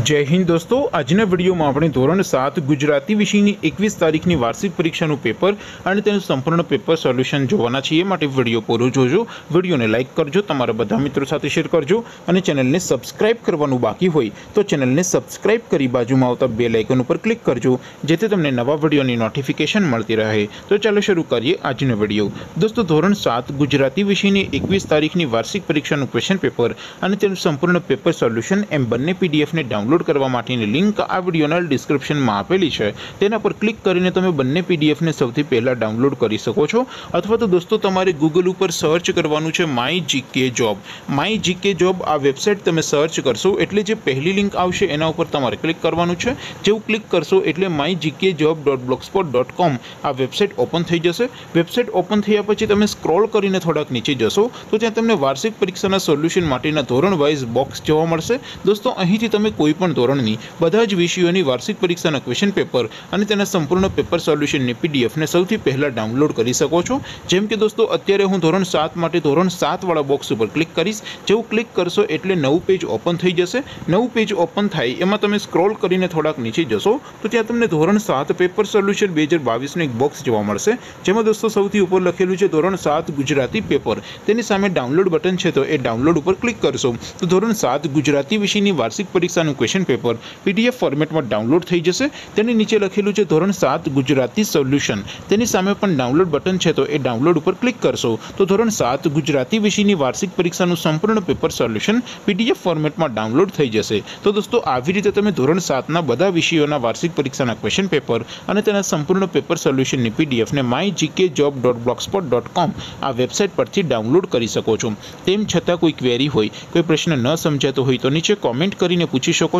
જય હિન્દ દોસ્તો આજના વિડીયોમાં આપણે ધોરણ સાત ગુજરાતી વિષયની એકવીસ તારીખની વાર્ષિક પરીક્ષાનું પેપર અને તેનું સંપૂર્ણ પેપર સોલ્યુશન જોવાના છીએ માટે વિડીયો પૂરો જોજો વિડીયોને લાઇક કરજો તમારા બધા મિત્રો સાથે શેર કરજો અને ચેનલને સબસ્ક્રાઇબ કરવાનું બાકી હોય તો ચેનલને સબસ્ક્રાઇબ કરી બાજુમાં આવતા બે લાઇકન ઉપર ક્લિક કરજો જેથી તમને નવા વિડીયોની નોટિફિકેશન મળતી રહે તો ચાલો શરૂ કરીએ આજનો વિડીયો દોસ્તો ધોરણ સાત ગુજરાતી વિષયની એકવીસ તારીખની વાર્ષિક પરીક્ષાનું ક્વેશ્ચન પેપર અને તેનું સંપૂર્ણ પેપર સોલ્યુશન એમ બંને પીડીએફને ડાઉનલોડ કરવા માટેની લિંક આ વિડીયોના ડિસ્ક્રિપ્શનમાં આપેલી છે તેના પર ક્લિક કરીને તમે બંને પીડીએફને સૌથી પહેલાં ડાઉનલોડ કરી શકો છો અથવા તો દોસ્તો તમારે ગૂગલ ઉપર સર્ચ કરવાનું છે my GK job my GK job આ વેબસાઇટ તમે સર્ચ કરશો એટલે જે પહેલી લિંક આવશે એના ઉપર તમારે ક્લિક કરવાનું છે જેવું ક્લિક કરશો એટલે my GK job dot blogspot dot com આ વેબસાઇટ ઓપન થઈ જશે વેબસાઇટ ઓપન થયા પછી તમે સ્ક્રોલ કરીને થોડાક નીચે જશો તો ત્યાં તમને વાર્ષિક પરીક્ષાના સોલ્યુશન માટેના ધોરણ વાઇઝ બોક્સ જોવા મળશે દોસ્તો અહીંથી તમે કોઈ પણ ધોરણની બધા જ વિષયોની વાર્ષિક પરીક્ષાના ક્વેશ્ચન પેપર અને તેના સંપૂર્ણ પેપર સોલ્યુશનની પીડીએફને સૌથી પહેલાં ડાઉનલોડ કરી શકો છો જેમ કે દોસ્તો અત્યારે હું ધોરણ સાત માટે ધોરણ સાતવાળા બોક્સ ઉપર ક્લિક કરીશ જેવું ક્લિક કરશો એટલે નવું પેજ ઓપન થઈ જશે નવું પેજ ઓપન થાય એમાં તમે સ્ક્રોલ કરીને થોડાક નીચે જશો તો ત્યાં તમને ધોરણ સાત પેપર સોલ્યુશન બે હજાર બાવીસનું એક બોક્સ જોવા મળશે જેમાં દોસ્તો સૌથી ઉપર લખેલું છે ધોરણ સાત ગુજરાતી પેપર તેની સામે ડાઉનલોડ બટન છે તો એ ડાઉનલોડ ઉપર ક્લિક કરશો તો ધોરણ સાત ગુજરાતી વિષયની વાર્ષિક પરીક્ષાનું ક્વેશ્ચન પેપર પીડીએફ ફોર્મેટમાં ડાઉનલોડ થઈ જશે તેની નીચે લખેલું છે ધોરણ સાત ગુજરાતી સોલ્યુશન તેની સામે પણ ડાઉનલોડ બટન છે તો એ ડાઉનલોડ ઉપર ક્લિક કરશો તો ધોરણ સાત ગુજરાતી વિષયની વાર્ષિક પરીક્ષાનું સંપૂર્ણ પેપર સોલ્યુશન પીડીએફ ફોર્મેટમાં ડાઉનલોડ થઈ જશે તો દોસ્તો આવી રીતે તમે ધોરણ સાતના બધા વિષયોના વાર્ષિક પરીક્ષાના ક્વેશ્ચન પેપર અને તેના સંપૂર્ણ પેપર સોલ્યુશનની પીડીએફને my GK job dot blogspot dot com આ વેબસાઇટ પરથી ડાઉનલોડ કરી શકો છો તેમ છતાં કોઈ ક્વેરી હોય કોઈ પ્રશ્ન ન સમજાતો હોય તો નીચે કોમેન્ટ કરીને પૂછી શકો